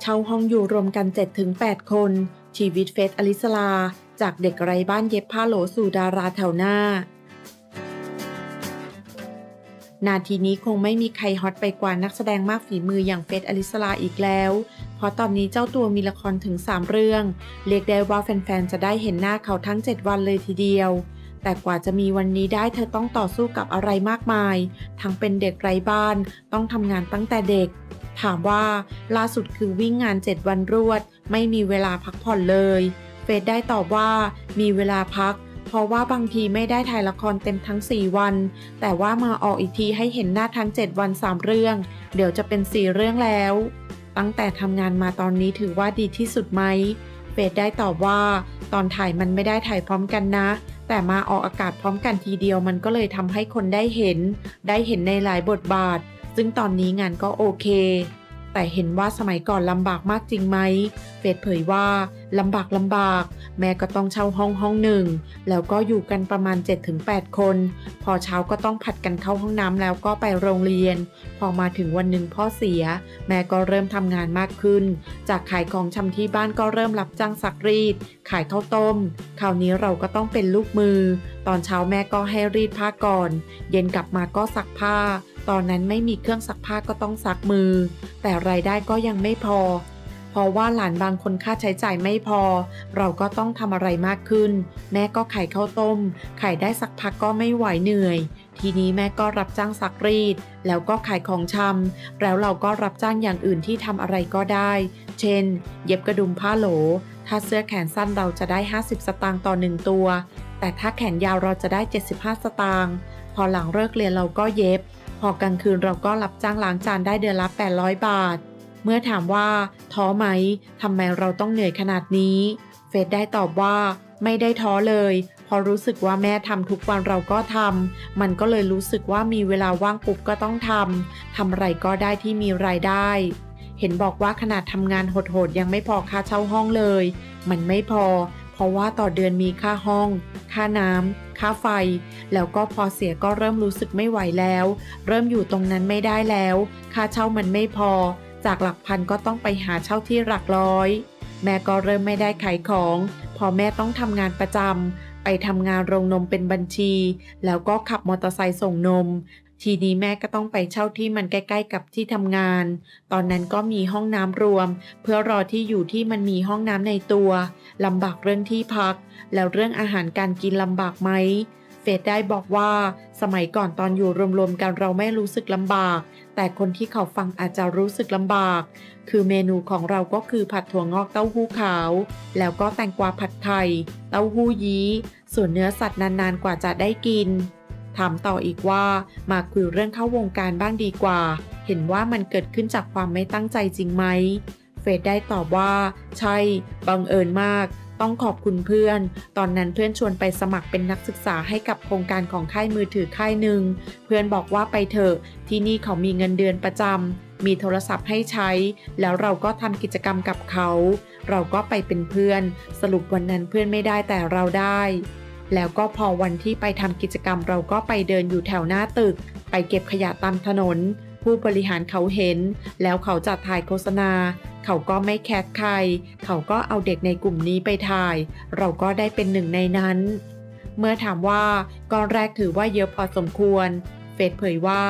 เช่าห้องอยู่รวมกัน 7-8 คน ชีวิตเฟสอลิสลา จากเด็กไร้บ้านเย็บผ้าโหลสู่ดาราแถวหน้า นาทีนี้คงไม่มีใครฮอตไปกว่านักแสดงมากฝีมืออย่างเฟสอลิสลาอีกแล้ว เพราะตอนนี้เจ้าตัวมีละครถึง 3 เรื่อง เรียกได้ว่าแฟนๆ จะได้เห็นหน้าเขาทั้ง 7 วันเลยทีเดียว แต่กว่าจะมีวันนี้ได้เธอต้องต่อสู้กับอะไรมากมาย ทั้งเป็นเด็กไร้บ้าน ต้องทำงานตั้งแต่เด็ก ถามว่าล่าสุดคือวิ่งงาน 7 วันรวด ไม่มีเวลาพักผ่อนเลย เฟสได้ตอบว่ามีเวลาพัก เพราะว่าบางทีไม่ได้ถ่ายละครเต็มทั้ง 4 วัน แต่ว่ามาออกอีกทีให้เห็นหน้าทั้ง 7 วัน 3 เรื่อง เดี๋ยวจะเป็น 4 เรื่องแล้ว ตั้งแต่ทำงานมาตอนนี้ถือว่าดีที่สุดไหมเฟสได้ตอบว่า ตอนถ่ายมันไม่ได้ถ่ายพร้อมกันนะ แต่มาออกอากาศพร้อมกันทีเดียวมันก็เลยทำให้คนได้เห็น ได้เห็นในหลายบทบาท ซึ่งตอนนี้งานก็โอเค แต่เห็นว่าสมัยก่อนลำบากมากจริงไหม เฟสเผยว่าลำบากลำบาก แม่ก็ต้องเช่าห้องห้องหนึ่ง แล้วก็อยู่กันประมาณ 7-8 คน พอเช้าก็ต้องผัดกันเข้าห้องน้ำแล้วก็ไปโรงเรียน พอมาถึงวันหนึ่งพ่อเสีย แม่ก็เริ่มทำงานมากขึ้น จากขายของชำที่บ้านก็เริ่มรับจ้างซักรีด ขายข้าวต้ม คราวนี้เราก็ต้องเป็นลูกมือ ตอนเช้าแม่ก็ให้รีดผ้าก่อน เย็นกลับมาก็ซักผ้า ตอนนั้นไม่มีเครื่องซักผ้าก็ต้องซักมือ แต่รายได้ก็ยังไม่พอ เพราะว่าหลานบางคนค่าใช้จ่ายไม่พอ เราก็ต้องทำอะไรมากขึ้น แม่ก็ขายข้าวต้มขายได้สักพักก็ไม่ไหวเหนื่อย ทีนี้แม่ก็รับจ้างซักรีด แล้วก็ขายของชำแล้วเราก็รับจ้างอย่างอื่นที่ทำอะไรก็ได้ เช่น เย็บกระดุมผ้าโหล ถ้าเสื้อแขนสั้นเราจะได้ 50 สตางค์ต่อหนึ่งตัว แต่ถ้าแขนยาวเราจะได้ 75 สตางค์พอหลังเลิกเรียนเราก็เย็บ พอกลางคืนเราก็รับจ้างล้างจานได้เดือนละ 800 บาท เมื่อถามว่าท้อไหมทำไมเราต้องเหนื่อยขนาดนี้ เฟสได้ตอบว่าไม่ได้ท้อเลยพอรู้สึกว่าแม่ทำทุกวันเราก็ทำ มันก็เลยรู้สึกว่ามีเวลาว่างปุ๊บก็ต้องทำ ทำไรก็ได้ที่มีรายได้ เห็นบอกว่าขนาดทำงานโหดๆยังไม่พอค่าเช่าห้องเลย มันไม่พอ ราะว่าต่อเดือนมีค่าห้อง ค่าน้ำค่าไฟ แล้วก็พอเสียก็เริ่มรู้สึกไม่ไหวแล้ว เริ่มอยู่ตรงนั้นไม่ได้แล้ว ค่าเช่ามันไม่พอ จากหลักพันก็ต้องไปหาเช่าที่หลักร้อย แม่ก็เริ่มไม่ได้ขายของ พอแม่ต้องทำงานประจำไปทำงานโรงนมเป็นบัญชี แล้วก็ขับมอเตอร์ไซค์ส่งนม ทีนี้แม่ก็ต้องไปเช่าที่มันใกล้ๆกับที่ทำงาน ตอนนั้นก็มีห้องน้ำรวม เพื่อรอที่อยู่ที่มันมีห้องน้ำในตัวลำบากเรื่องที่พัก แล้วเรื่องอาหารการกินลำบากไหมเฟสได้บอกว่าสมัยก่อนตอนอยู่รวมๆกันเราไม่รู้สึกลำบาก แต่คนที่เขาฟังอาจจะรู้สึกลำบาก คือเมนูของเราก็คือผัดถั่วงอกเต้าหู้ขาว แล้วก็แตงกวาผัดไทยเต้าหู้ยี้ส่วนเนื้อสัตว์นานๆกว่าจะได้กิน ถามต่ออีกว่า มาคุยเรื่องเข้าวงการบ้างดีกว่า เห็นว่ามันเกิดขึ้นจากความไม่ตั้งใจจริงไหม เฟสได้ตอบว่า ใช่ บังเอิญมาก ต้องขอบคุณเพื่อน ตอนนั้นเพื่อนชวนไปสมัครเป็นนักศึกษาให้กับโครงการของค่ายมือถือค่ายหนึ่ง เพื่อนบอกว่าไปเถอะ ที่นี่เขามีเงินเดือนประจำ มีโทรศัพท์ให้ใช้ แล้วเราก็ทำกิจกรรมกับเขา เราก็ไปเป็นเพื่อน สรุปวันนั้นเพื่อนไม่ได้แต่เราได้ แล้วก็พอวันที่ไปทำกิจกรรมเราก็ไปเดินอยู่แถวหน้าตึก ไปเก็บขยะตามถนน ผู้บริหารเขาเห็น แล้วเขาจัดถ่ายโฆษณา เขาก็ไม่แคสใคร เขาก็เอาเด็กในกลุ่มนี้ไปถ่าย เราก็ได้เป็นหนึ่งในนั้น เมื่อถามว่าก้อนแรกถือว่าเยอะพอสมควร ฟสเผยว่า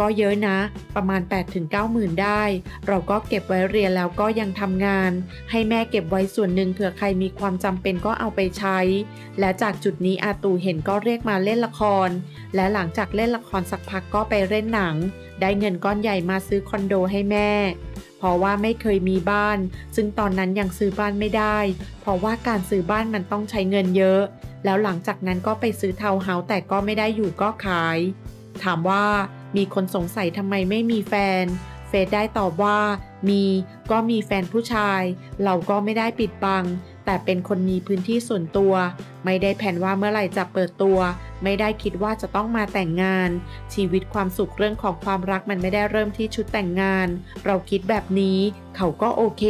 ก็เยอะนะ ประมาณ 8-9หมื่นได้ เราก็เก็บไว้เรียนแล้วก็ยังทำงาน ให้แม่เก็บไว้ส่วนหนึ่งเผื่อใครมีความจำเป็นก็เอาไปใช้ และจากจุดนี้อาตูเห็นก็เรียกมาเล่นละคร และหลังจากเล่นละครสักพักก็ไปเล่นหนัง ได้เงินก้อนใหญ่มาซื้อคอนโดให้แม่เพราะว่าไม่เคยมีบ้าน ซึ่งตอนนั้นยังซื้อบ้านไม่ได้ เพราะว่าการซื้อบ้านมันต้องใช้เงินเยอะ แล้วหลังจากนั้นก็ไปซื้อเทาวน์เฮาส์แต่ก็ไม่ได้อยู่ก็ขาย ถามว่ามีคนสงสัยทำไมไม่มีแฟน เฟสได้ตอบว่า มีก็มีแฟนผู้ชาย เราก็ไม่ได้ปิดบัง แต่เป็นคนมีพื้นที่ส่วนตัว ไม่ได้แผนว่าเมื่อไหร่จะเปิดตัว ไม่ได้คิดว่าจะต้องมาแต่งงาน ชีวิตความสุขเรื่องของความรักมันไม่ได้เริ่มที่ชุดแต่งงาน เราคิดแบบนี้ เขาก็โอเค